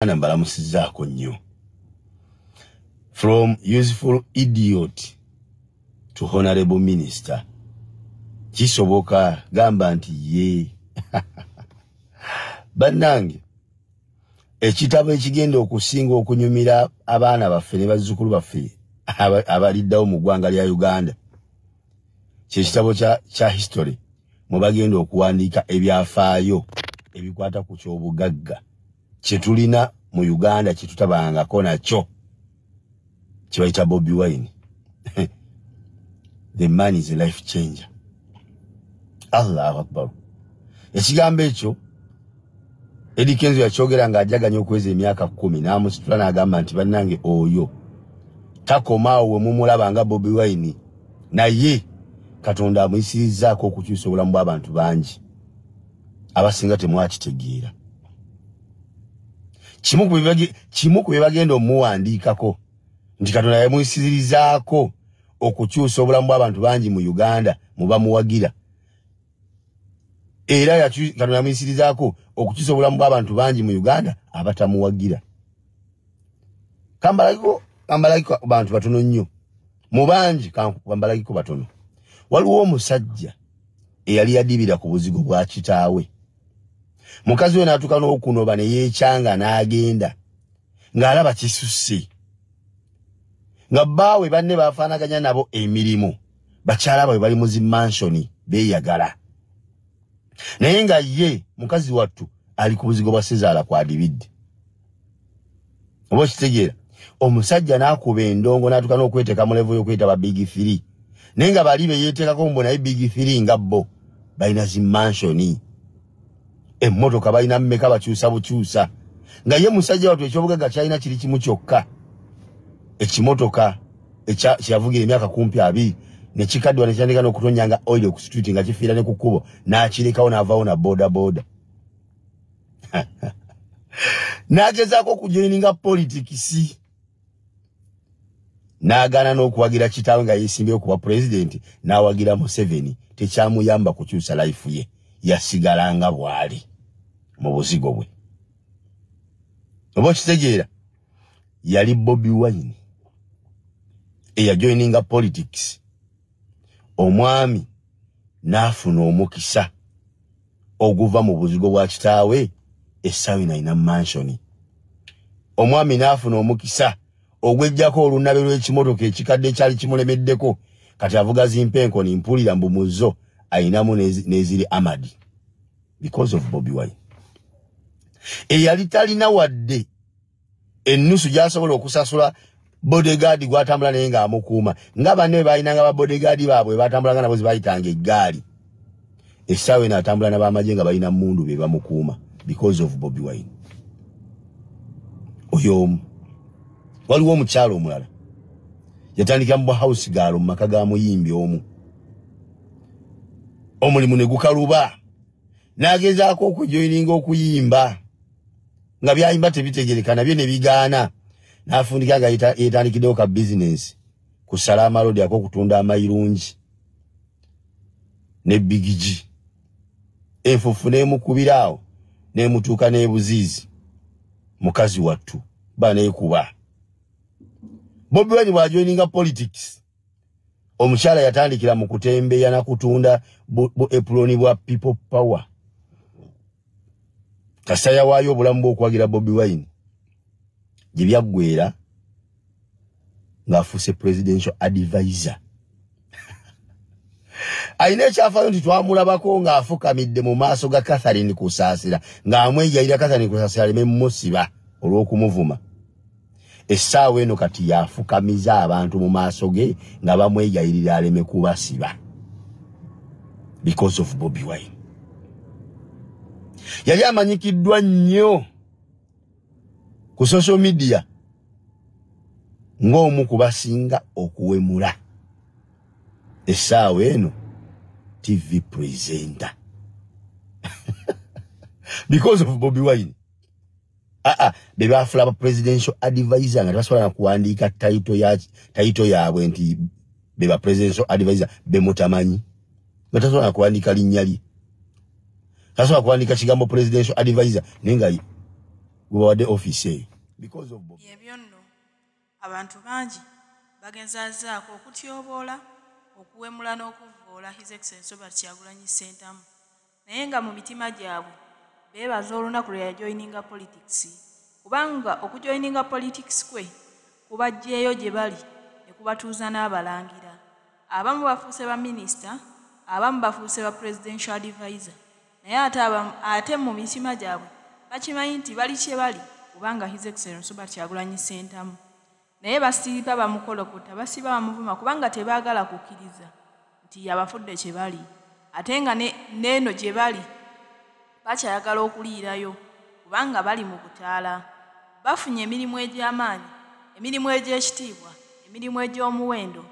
ana mbalamusizaako nnyo. From useful idiot to honorable minister. Kisoboka gamba nti ye. Bannange ekitabo ekigenda okusinga okunyumira abaana baffe ne bazzukulu baffe abaliddawo mu ggwanga lya uganda. Kyekitabo kya history mwebagenda okuwandiika ebyafaayo ebikwata ku kyobugagga kyetulina mu uganda kyetutabangako nakyo kyebayita bobi wine. The man is a life changer. Allahu akbar. Ekigambo ekyo edikenzo yakyogera ng'ajaganya okweza emyaka kumi n'amusitula n'agamba nti bannange oyo takomaawo we mumulaba nga bobi wine. Naye katonda amuyisirizaako okukyusa obulamu bw'abantu bangi abasinga temwakitegeera kimu ku bye bagenda omuwandiikako nti katonda yamuyisirizaako okukyusa obulamu bw'abantu bangi mu uganda mubamuwagira era katonda yamuyisirizaako okukyusa obulamu bw'abantu bangi mu uganda abatamuwagira. Kambalagiko kambalagiko bantu batono nnyo. Mu bangi kambalagiko batono. Waliwo omusajja eyali yadibira ku buzigo bwa kitaawe mukazi we n'atuuka n'okunoba ne yeekyanga n'agenda ng'alaba kisusse. Nga bbaawe banne bafaanaganya nabo emirimu bakyala bawe bali mu zimansoni beeyagala. Naye nga ye mukazi wattu ali ku buzigo bwa sezaala kwadibidde oba okitegeera omusajja n'akuba endongo n'atuuka n'okweteeka mu levo y'okweta ba big three. Naye nga bali beyeeteekako mbo naye big three nga bo balina zimansoni emmotoka balina mmeka bakyusa bukyusa? Nga ye musajja wattu ekyobugagga kyalina kiri kimu kyokka. Ekimotoka kyeyavugira emyaka kumpi abiri nekikaddwa nekyandika n'okutonyanga oil ku street nga kifiira ne ku kkubo n'akirekawo n'avaawo na boda n'agezaako okujoininga politikisi n'agaana n'okuwagira kitaawe nga yeesimbyeyo kuba pulezidenti n'awagira museveni. Tekyamuyamba kukyusa layifu ye yasigalanga bw'ali mu buzigo bwe. Oba okitegeera yali bobi wine eyajoininga politics. Omwami n'afuna omukisa oguva mu buzigo bwa kitaawe essaawa inalina mansioni omwami n'afuna omukisa ogwejjako olunabe lw'ekimotoka ekikadde ekyali kimulemeddeko. Kati avuga zimpenkoni mpulira mbu muzo ayinamu n'eziri amadi because of bobi wine. Eyali talina wadde ennusu gy'asobola okusasula bodegaadi gwatambula naye ng'amukuuma. Nga banne balinanga babodegaadi baabwe batambulanga nabo zebayitanga eggaali. Essaawa eno atambula n'abamagye nga balina mundu be bamukuuma because of bobi wine. Oyo omu. Waliwo omukyalo omulala yatandika mu house gaalo mu maka ga muyimbi omu omulimu ne gukaluba. N'agezaako okujoyininga okuyimba nga byayimba tebitegereka nabyo ne bigaana. N'afundika nga yetandikiddewo ka bizinensi ku salama road ak'okutunda amayirungi ne bigigi enfufu n'emukubira awo n'emutuuka n'ebuziizi mukazi wattu ba neekuba bobi wine bw'ajoininga politics omukyala yatandikira mu kutembeya nakutunda epuloni bwa people power. Kasa yawaayo obulamu bw'okuwagira bobi wine. Gye byaggwera ng'afuuse presidential advisor. Alina ekyafaayo nti twamulabako ng'afukamidde mu maaso ga catharine kusaasira ng'amwegayira catharine kusaasira aleme mumusiba olw'okumuvuma essaawa eno kati yafukamiza abantu mu maaso ge nga bamwegayirira aleme kubasiba. Because of bobi wine. Yali amanyikiddwa nnyo ku social media ng'omu kubasinga okuwemula. Essaawa eno tv presenter. Because of bobi wine aa bebafula ba presidential advisor nga tebasobola nakuwandiika tayito yaabwe nti beba presidential advisor bemutamanyi. Nga tasobola nakuwandiika linnya lye. Tasobola kuwandiika kigambo presidential advisor naye nga gwebawadde offisi eyo ebyo nno abantu bangi bagenzaazaako okutyoboola okuwemula n'okuvoola his excellence obert kyagulanyi sentamu naye nga mu mitima gyabwe beebaza olunaku lwe yajoyininga politics. Kubanga okujoyininga politics kwe kubajjeeyo gye bali ne kubatuuza n'abalangira. Abamu bafuuse baminisita abamu bafuuse ba presidential advisor. Naye ate mu mitima gyabwe bakimanyi nti bali kye bali kubanga his excellence obert kyagulanyi sentamu naye basiiba bamukolokota basiiba bamuvuma kubanga tebaagala kukkiriza nti yabafudde kye bali. Ate nga neeno gye bali bakyayagala okuliirayo kubanga bali mu butaala. Bafunye emirimu egy'amaanyi emirimu egy'ekitiibwa emirimu egy'omuwendo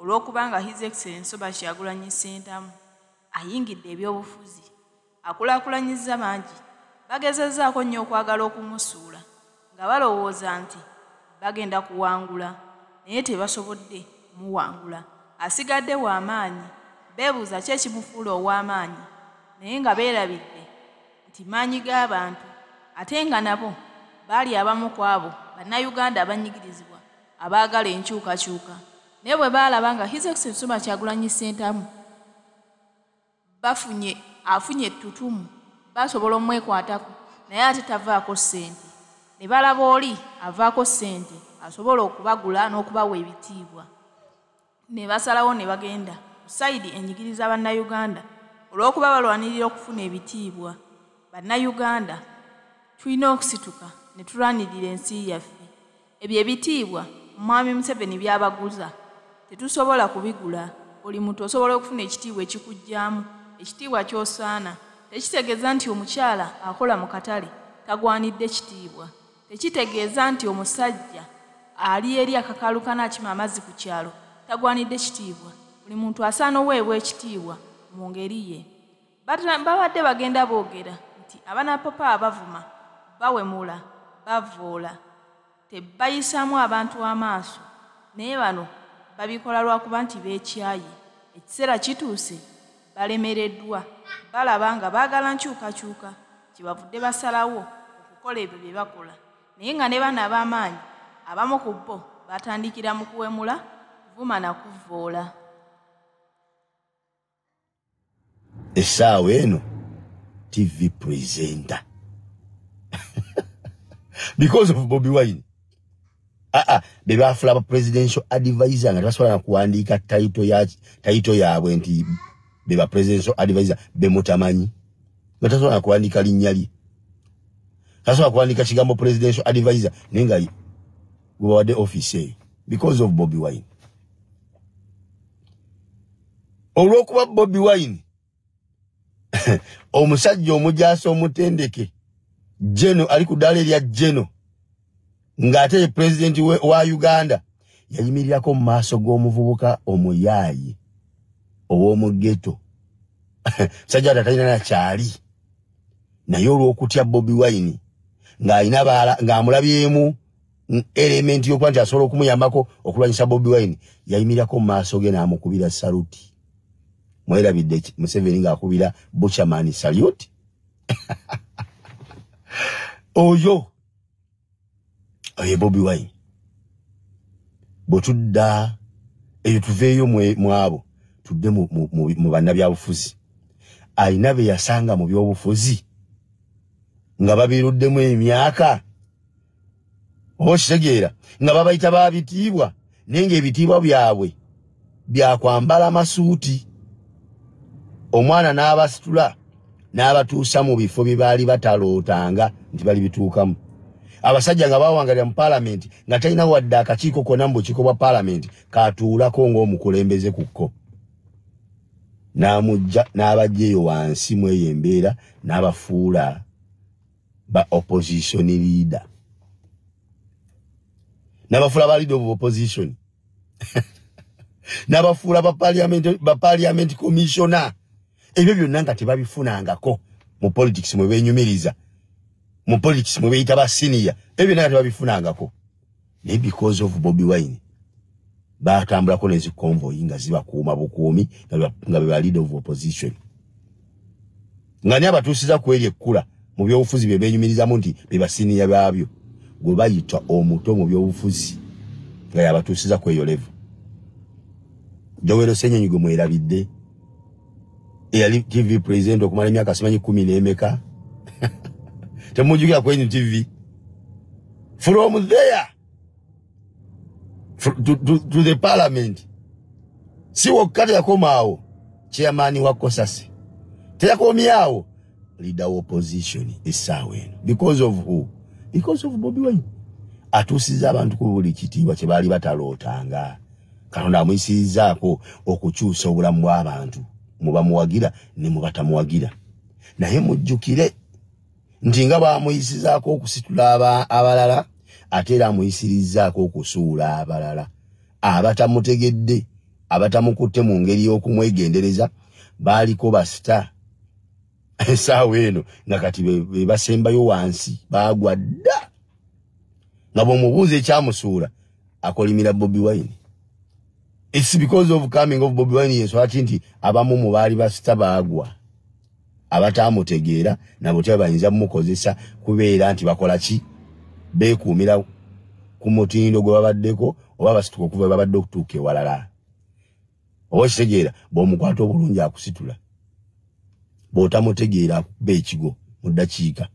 olw'okubanga his excellence oba kyagulanyi sentamu ayingidde ebyobufuzi. Akulaakulanyiza mangi bagezezzaako nnyo okwagala okumusuula nga balowooza nti bagenda kuwangula naye tebasobodde muwangula asigadde w'amaanyi beebuuza ki ekimufuula ow'amaanyi naye nga beerabidde nti maanyi g'abantu ate nga nabo baali abamu ku abo bannayuganda abanyigirizibwa abaagala enkyukakyuka. Naye bwe baalaba nga his excellence oba kyagulanyi sentamu bafunye afunye ettutumu basobola omwekwatako naye ate tavaako ssente. Ne balaba oli avaako ssente asobola okubagula n'okubawa ebitiibwa. Ne basalawo ne bagenda saidi enyigiriza bannayuganda olw'okuba balwanirira okufuna ebitiibwa bannayuganda tulina okusituka ne tulwanirira ensi yaffe. Ebyo ebitiibwa mwami museveni byabaguza. Tetusobola kubigula. Buli muntu osobola okufuna ekitiibwa ekikugjamu ekitiibwa ky'osaana. Tekitegeeza nti omukyala akola mu katale tagwanidde kitiibwa. Tekitegeeza nti omusajja ali eri akakalukana akima amazzi ku kyalo tagwanidde kitiibwa. Buli muntu asaana oweebwa ekitiibwa mu ngeri ye. Babadde bagenda boogera abanapapa abavuma bawemula bavoola tebayisaamu abantu amaaso. Naye bano babikola lwakuba nti beekyaye ekiseera kituuse balemereddwa. Balaba nga baagala nkyukakyuka kyebavudde basalawo okukola ebyo bye bakola. Naye nga ne bana ab'amaanyi abamu ku bo batandikira mu kuwemula vuma nakuvoola essaawa eno tv presenter. Because of bobi wine. Aa ah, bebafula ba presidential advisor. Nga tebasobola nakuwandiika taito yaabwe nti beba presidential advisor. Bemutamanyi nga tasobola nakuwandiika linnya lye tasobola kuwandiika kigambo presidential advisor. Naye nga webawadde office eyo because of bobi wine. Olw'okuba bobi wine omusajja omujaasi omutendeke jeno ali ku ddaala erya jeno ng'ate ye pulezidenti wa uganda yayimirirako mu maaso g'omuvubuka omuyaayi ow'omugeto musajja ati atalina nakyali naye olw'okutya bobi wine ng'alina ng'amulabyemu elementi y'okuba nti asobola okumuyambako okulwanyisa bobi wine yayimirirako mu maaso ge n'amukubira saluti mwerabidde museveni ngaakubira buchaman salute oyo oye bobi wine. Bwetudda eyo tuveeyo mwabo tudde mu bannabyabufuzi. Ayina be yasanga mu byobufuzi nga babiruddemu emyaka. Oba kitegeera nga babayita babitiibwa naye ngaebitiibwa byabwe byakwambala masuuti omwana n'abasitula n'abatuusa mu bifo bye baali batalootanga nti bali bituukamu. Abasajja nga bawangalira mu paalamenti nga talina wadde akakiiko konna mu bukiiko bwa paalamenti katuulako ng'omukulembeze ku kko. N'amujja n'abajja eyo wansi mu eyo embeera n'abafuula ba opposition leader. N'abafuula ba leader of opposition. N'abafuula ba parliament commissioner ebyo byonna nga tebabifunangako mu politics mwe benyumiriza mu politics mwe beyita ba senior ebyo byonna nga tebabifunangako. Naye because of bobi wine batambulako nezikonvoyi nga zibakuuma bukuumi nga beba leader of opposition. Nga ni abatuusiza ku eri ekkula mu byobufuzi bye benyumirizamu nti bebasiniya baabyo gwe bayita omuto mu byobufuzi nga yabatuusiza ku eyo levu jowero senyonyi gwe mwerabidde eyali tv president okumala emyaka simanyi kumi n'emeka? Temujukira kwenyu tv from there to, to, to the parliament. Si wokka teyakomaawo chairman wa kosasi. Teyakomyawo leader wa opposition essaawa eno because of who? Because of bobi wine. Atuusiza abantu ku buli kitiibwa kye baali batalootanga katonda amuyisirizaako okukyusa obulamu bw'abantu mubamuwagira ne mubatamuwagira. Naye mujjukire nti nga bamuyisizaako okusitula abalala ate era amuyisirizaako okusuula abalala. Abatamutegedde abatamukutte mu ngeri y'okumwegendereza baaliko basita. Esaawa eno nga kati bebasembayo wansi baagwa dda. Nga bw'omubuuza ekyamusuula akolimira bobi wine its because of coming of bobi wine yenswaki nti abamu mu baali basita baagwa. Abatamutegeera nabo teba bayinza mumukozesa kubeera nti bakola ki? Beekuumira ku mutindo gwe babaddeko oba basituka okuva babadde okutuuka ewalala. Oba kitegeera bw'omukwata obulungi akusitula bw'otamutegeera akuba ekigo mu ddakiika